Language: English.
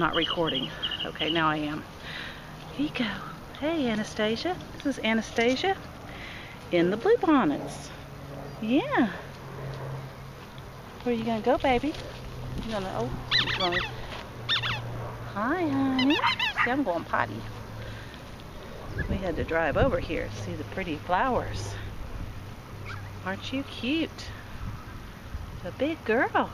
Not recording. Okay, now I am. Here you go. Hey, Anastasia. This is Anastasia in the blue bonnets. Yeah. Where you gonna go, baby? You gonna, oh, you going? hi, honey. See, I'm going potty. We had to drive over here to see the pretty flowers. Aren't you cute? The big girl.